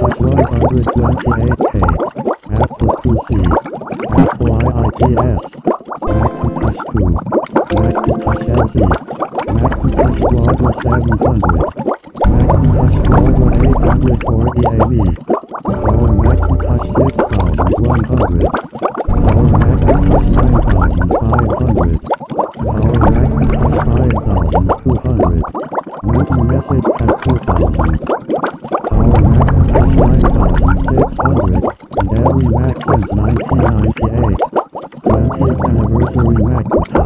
was 128k. Math was 2C. Math YITS. Math plus 2. Math plus LZ. Math plus log was 700. Math plus log was 840 AV. Our Math plus 6100. Our Math plus 9500. Our Math plus 5200. Math message at 2000. Mac since 1998. 20th Anniversary Mac